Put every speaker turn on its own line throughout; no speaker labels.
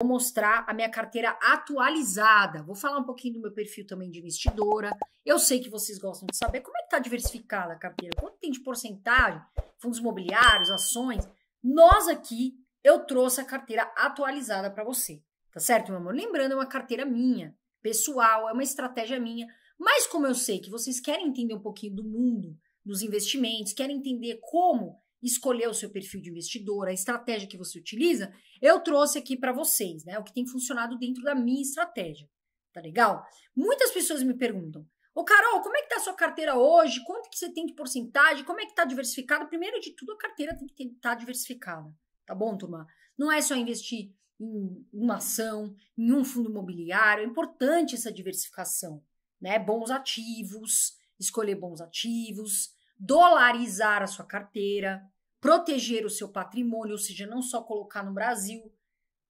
Vou mostrar a minha carteira atualizada. Vou falar um pouquinho do meu perfil também de investidora. Eu sei que vocês gostam de saber como é que está diversificada a carteira, quanto tem de porcentagem, fundos imobiliários, ações. Nós aqui, eu trouxe a carteira atualizada para você. Tá certo, meu amor? Lembrando, é uma carteira minha, pessoal, é uma estratégia minha. Mas como eu sei que vocês querem entender um pouquinho do mundo dos investimentos, querem entender como escolher o seu perfil de investidor, a estratégia que você utiliza, eu trouxe aqui para vocês, né? O que tem funcionado dentro da minha estratégia. Tá legal? Muitas pessoas me perguntam: Ô Carol, como é que tá a sua carteira hoje? Quanto que você tem de porcentagem? Como é que tá diversificada? Primeiro de tudo, a carteira tem que estar tá diversificada. Tá bom, turma? Não é só investir em uma ação, em um fundo imobiliário. É importante essa diversificação, né? Bons ativos, escolher bons ativos, dolarizar a sua carteira, proteger o seu patrimônio, ou seja, não só colocar no Brasil,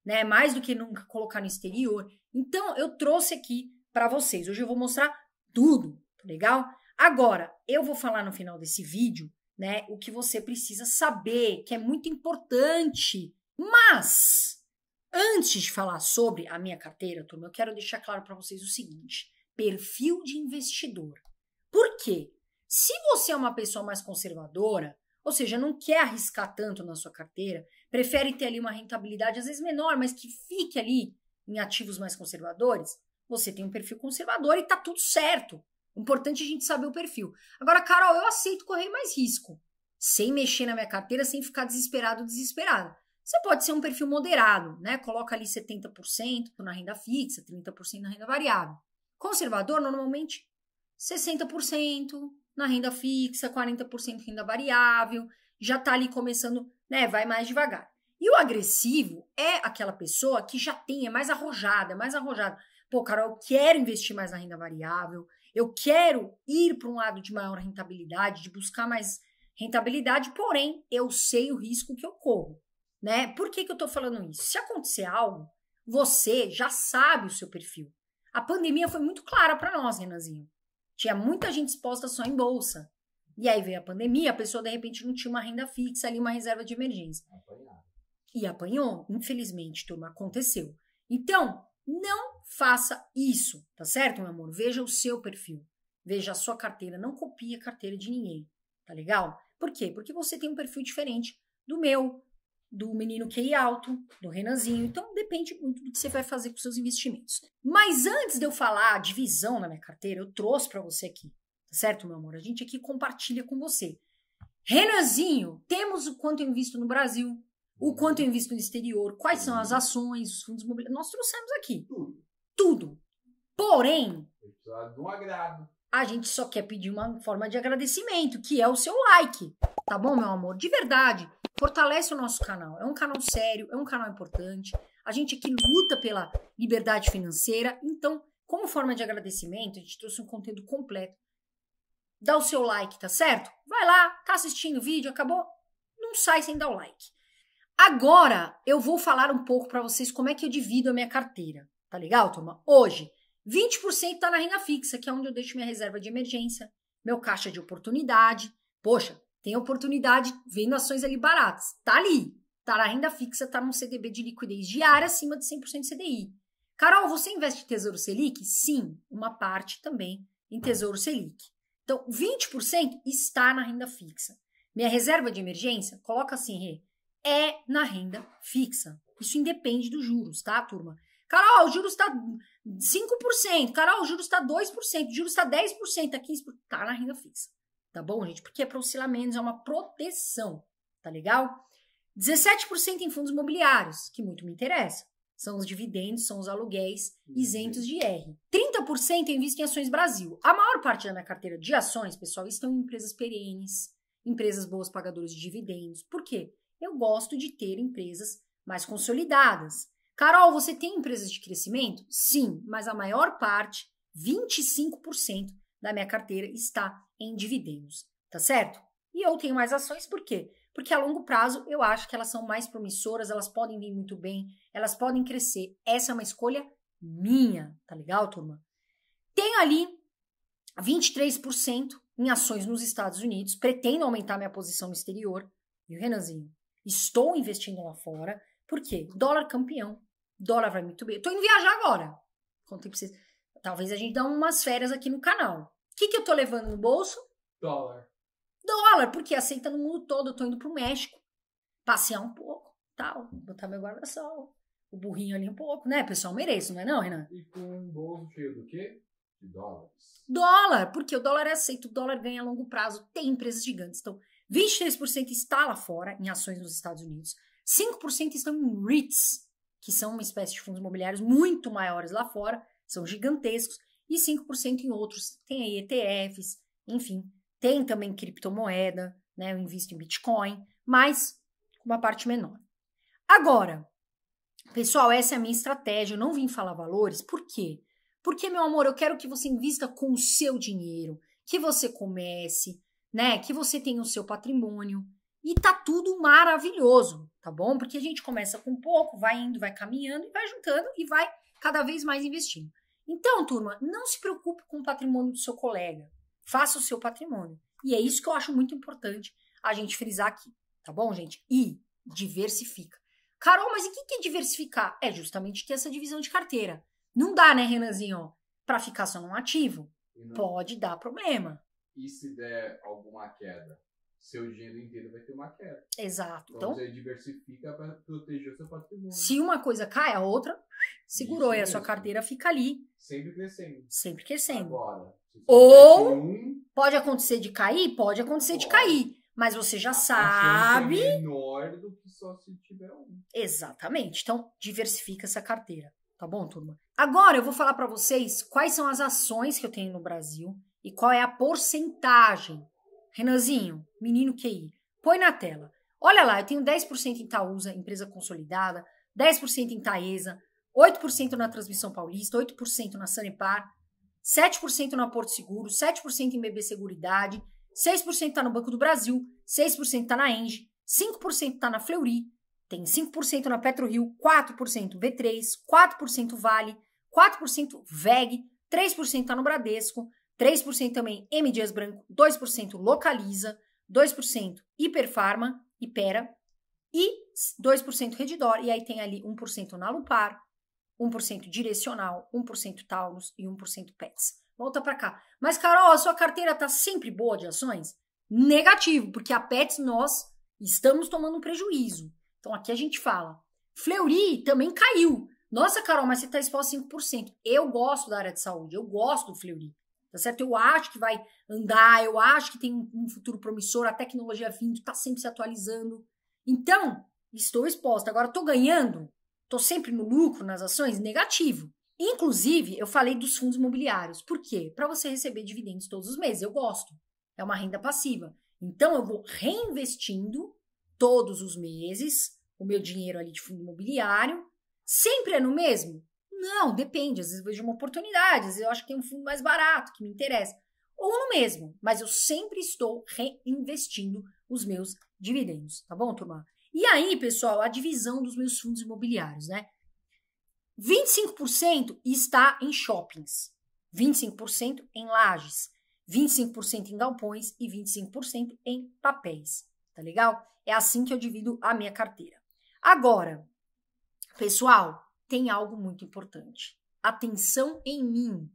né, mais do que nunca colocar no exterior. Então, eu trouxe aqui para vocês. Hoje eu vou mostrar tudo, tá legal? Agora, eu vou falar no final desse vídeo, né, o que você precisa saber, que é muito importante. Mas antes de falar sobre a minha carteira, turma, eu quero deixar claro para vocês o seguinte: perfil de investidor. Por quê? Se você é uma pessoa mais conservadora, ou seja, não quer arriscar tanto na sua carteira, prefere ter ali uma rentabilidade às vezes menor, mas que fique ali em ativos mais conservadores, você tem um perfil conservador e tá tudo certo. Importante a gente saber o perfil. Agora, Carol, eu aceito correr mais risco, sem mexer na minha carteira, sem ficar desesperado, desesperado. Você pode ser um perfil moderado, né? Coloca ali 70% na renda fixa, 30% na renda variável. Conservador, normalmente 60%, na renda fixa, 40% renda variável, já está ali começando, né, vai mais devagar. E o agressivo é aquela pessoa que já tem, é mais arrojada, é mais arrojada. Pô, Carol, eu quero investir mais na renda variável, eu quero ir para um lado de maior rentabilidade, de buscar mais rentabilidade, porém, eu sei o risco que eu corro, né? Por que, que eu estou falando isso? Se acontecer algo, você já sabe o seu perfil. A pandemia foi muito clara para nós, Renanzinho. Tinha muita gente exposta só em bolsa. E aí veio a pandemia, a pessoa de repente não tinha uma renda fixa ali, uma reserva de emergência. E apanhou, infelizmente, turma, aconteceu. Então, não faça isso, tá certo, meu amor? Veja o seu perfil. Veja a sua carteira, não copie a carteira de ninguém, tá legal? Por quê? Porque você tem um perfil diferente do meu, do menino QI alto, do Renanzinho. Então depende muito do que você vai fazer com seus investimentos. Mas antes de eu falar a divisão na minha carteira, eu trouxe para você aqui, tá certo, meu amor? A gente aqui compartilha com você. Renanzinho, temos o quanto eu invisto no Brasil, o quanto eu invisto no exterior, quais são as ações, os fundos imobiliários. Nós trouxemos aqui tudo. Tudo. Porém,
do agrado.
A gente só quer pedir uma forma de agradecimento, que é o seu like. Tá bom, meu amor? De verdade. Fortalece o nosso canal. É um canal sério, é um canal importante. A gente aqui luta pela liberdade financeira. Então, como forma de agradecimento, a gente trouxe um conteúdo completo. Dá o seu like, tá certo? Vai lá, tá assistindo o vídeo, acabou? Não sai sem dar o like. Agora eu vou falar um pouco para vocês como é que eu divido a minha carteira. Tá legal, turma? Hoje, 20% tá na renda fixa, que é onde eu deixo minha reserva de emergência, meu caixa de oportunidade. Poxa, tem oportunidade vendo ações ali baratas. Tá ali. Tá na renda fixa, tá num CDB de liquidez diária acima de 100% CDI. Carol, você investe em Tesouro Selic? Sim, uma parte também em Tesouro Selic. Então, 20% está na renda fixa. Minha reserva de emergência, coloca assim, Rê, é na renda fixa. Isso independe dos juros, tá, turma? Carol, o juros está 5%. Carol, o juros está 2%. O juros está 10%, está 15%. Tá na renda fixa. Tá bom, gente? Porque é para oscilar menos, é uma proteção. Tá legal? 17% em fundos imobiliários, que muito me interessa. São os dividendos, são os aluguéis isentos de IR. 30% eu invisto em ações Brasil. A maior parte da minha carteira de ações, pessoal, estão em empresas perenes, empresas boas pagadoras de dividendos. Por quê? Eu gosto de ter empresas mais consolidadas. Carol, você tem empresas de crescimento? Sim, mas a maior parte, 25% da minha carteira está em dividendos, tá certo? E eu tenho mais ações por quê? Porque a longo prazo eu acho que elas são mais promissoras, elas podem vir muito bem, elas podem crescer. Essa é uma escolha minha, tá legal, turma? Tem ali 23% em ações nos Estados Unidos, pretendo aumentar minha posição no exterior. E o Renanzinho, estou investindo lá fora, por quê? Dólar campeão. Dólar vai muito bem. Eu tô indo viajar agora. Contei pra vocês. Talvez a gente dê umas férias aqui no canal. O que, que eu tô levando no bolso?
Dólar.
Dólar, porque aceita no mundo todo. Eu tô indo pro México. Passear um pouco, tal. Botar meu guarda-sol. O burrinho ali um pouco, né? Pessoal, mereço, não é não, Renan?
E com um bolso cheio do quê? De dólares.
Dólar, porque o dólar é aceito, o dólar ganha a longo prazo. Tem empresas gigantes. Então, 23% está lá fora, em ações nos Estados Unidos. 5% estão em REITs, que são uma espécie de fundos imobiliários muito maiores lá fora, são gigantescos. E 5% em outros. Tem aí ETFs, enfim. Tem também criptomoeda, né? Eu invisto em Bitcoin, mas uma parte menor. Agora, pessoal, essa é a minha estratégia. Eu não vim falar valores, por quê? Porque, meu amor, eu quero que você invista com o seu dinheiro, que você comece, né? Que você tenha o seu patrimônio. E tá tudo maravilhoso, tá bom? Porque a gente começa com pouco, vai indo, vai caminhando e vai juntando e vai cada vez mais investindo. Então, turma, não se preocupe com o patrimônio do seu colega. Faça o seu patrimônio. E é isso que eu acho muito importante a gente frisar aqui, tá bom, gente? E diversifica. Carol, mas e o que é diversificar? É justamente ter essa divisão de carteira. Não dá, né, Renanzinho? Para ficar só num ativo. Pode dar problema.
E se der alguma queda? Seu dinheiro inteiro vai ter uma queda.
Exato.
Então,
Então,
você diversifica para proteger o seu patrimônio.
se uma coisa cai, a outra segurou e a sua carteira fica ali,
Sempre crescendo.
sempre crescendo.
Agora. se
Ou-
um,
Pode acontecer de cair? Pode acontecer de
Pode.
cair. Mas você já
a
sabe.
é menor do que só se tiver um.
Exatamente. Então, diversifica essa carteira. Tá bom, turma? Agora eu vou falar para vocês quais são as ações que eu tenho no Brasil e qual é a porcentagem. Renanzinho, menino QI, põe na tela. Olha lá, eu tenho 10% em Itaúsa, empresa consolidada, 10% em Taesa, 8% na Transmissão Paulista, 8% na Sanepar, 7% na Porto Seguro, 7% em BB Seguridade, 6% está no Banco do Brasil, 6% está na Engie, 5% está na Fleury, tem 5% na PetroRio, 4% V3, 4% Vale, 4% VEG, 3% está no Bradesco, 3% também M. Dias Branco, 2% Localiza, 2% Hiperfarma, Hipera e 2% Redditor. E aí tem ali 1% na Lupar, 1% Direcional, 1% Taurus e 1% Pets. Volta para cá. Mas, Carol, a sua carteira tá sempre boa de ações? Negativo, porque a Pets nós estamos tomando prejuízo. Então aqui a gente fala. Fleury também caiu. Nossa, Carol, mas você está exposto a 5%. Eu gosto da área de saúde, eu gosto do Fleury. Tá certo? Eu acho que vai andar, eu acho que tem um, futuro promissor, a tecnologia vindo, tá sempre se atualizando. Então, estou exposta. Agora, estou ganhando, estou sempre no lucro nas ações? Negativo. Inclusive, eu falei dos fundos imobiliários. Por quê? Para você receber dividendos todos os meses. Eu gosto. É uma renda passiva. Então, eu vou reinvestindo todos os meses o meu dinheiro ali de fundo imobiliário. Sempre é no mesmo? Não, depende. Às vezes eu vejo uma oportunidade, às vezes eu acho que tem um fundo mais barato que me interessa. Ou no mesmo, mas eu sempre estou reinvestindo os meus dividendos, tá bom, turma? E aí, pessoal, a divisão dos meus fundos imobiliários, né? 25% está em shoppings, 25% em lajes, 25% em galpões e 25% em papéis, tá legal? É assim que eu divido a minha carteira. Agora, pessoal, tem algo muito importante. Atenção em mim.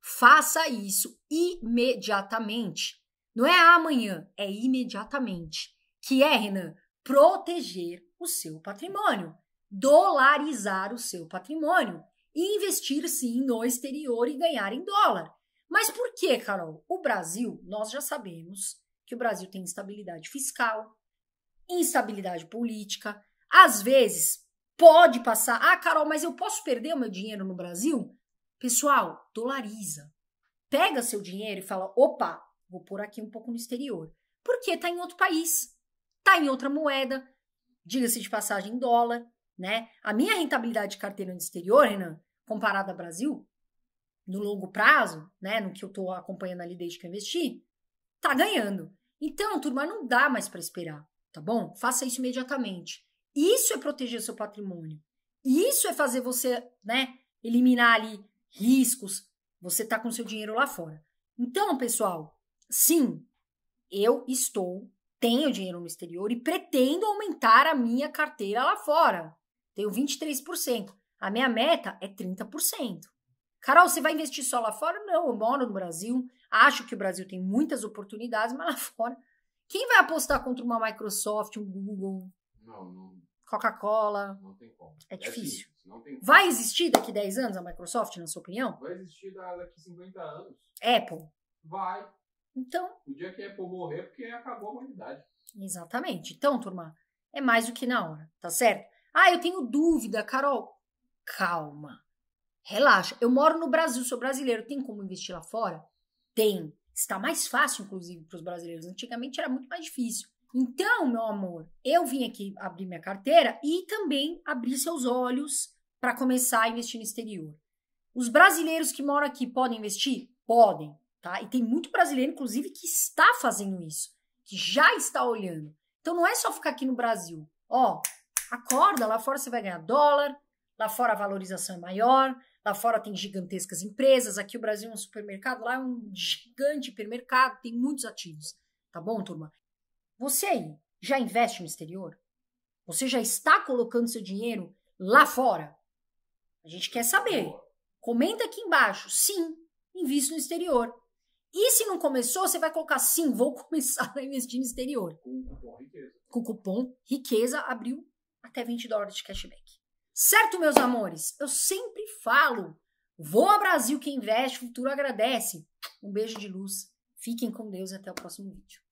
Faça isso imediatamente. Não é amanhã, é imediatamente. Que é, Renan, proteger o seu patrimônio, dolarizar o seu patrimônio investir sim no exterior e ganhar em dólar. Mas por que, Carol? O Brasil, nós já sabemos que o Brasil tem instabilidade fiscal, instabilidade política, às vezes pode passar. Ah, Carol, mas eu posso perder o meu dinheiro no Brasil? Pessoal, dolariza. Pega seu dinheiro e fala: opa, vou pôr aqui um pouco no exterior. Porque está em outro país, está em outra moeda, diga-se de passagem em dólar, né? A minha rentabilidade de carteira no exterior, Renan, comparada ao Brasil, no longo prazo, né, no que eu estou acompanhando ali desde que eu investi, tá ganhando. Então, turma, não dá mais para esperar, tá bom? Faça isso imediatamente. Isso é proteger seu patrimônio. Isso é fazer você, né, eliminar ali riscos. Você tá com seu dinheiro lá fora. Então, pessoal, sim, eu estou, tenho dinheiro no exterior e pretendo aumentar a minha carteira lá fora. Tenho 23%. A minha meta é 30%. Carol, você vai investir só lá fora? Não, eu moro no Brasil, acho que o Brasil tem muitas oportunidades, mas lá fora. Quem vai apostar contra uma Microsoft, um Google,
Não, não,
Coca-Cola?
não tem como.
É difícil.
não tem como.
Vai existir daqui 10 anos a Microsoft, na sua opinião?
Vai existir da- daqui 50 anos.
Apple.
Vai.
Então,
O dia que a Apple morrer, porque acabou a humanidade.
exatamente. Então, turma, é mais do que na hora, tá certo? Ah, eu tenho dúvida, Carol. Calma. Relaxa. Eu moro no Brasil, sou brasileiro. Tem como investir lá fora? Tem. Está mais fácil, inclusive, para os brasileiros. Antigamente era muito mais difícil. Então, meu amor, eu vim aqui abrir minha carteira e também abrir seus olhos para começar a investir no exterior. Os brasileiros que moram aqui podem investir? Podem, tá? E tem muito brasileiro, inclusive, que está fazendo isso, que já está olhando. Então, não é só ficar aqui no Brasil. Ó, acorda, lá fora você vai ganhar dólar, lá fora a valorização é maior, lá fora tem gigantescas empresas, aqui o Brasil é um supermercado, lá é um gigante hipermercado, tem muitos ativos. Tá bom, turma? Você aí já investe no exterior? Você já está colocando seu dinheiro lá fora? A gente quer saber. Comenta aqui embaixo. Sim, invisto no exterior. E se não começou, você vai colocar sim, vou começar a investir no exterior.
Com o cupom riqueza.
Com o cupom Riqueza abriu até 20 dólares de cashback. Certo, meus amores? Eu sempre falo. Vou ao Brasil, quem investe, o futuro agradece. Um beijo de luz. Fiquem com Deus e até o próximo vídeo.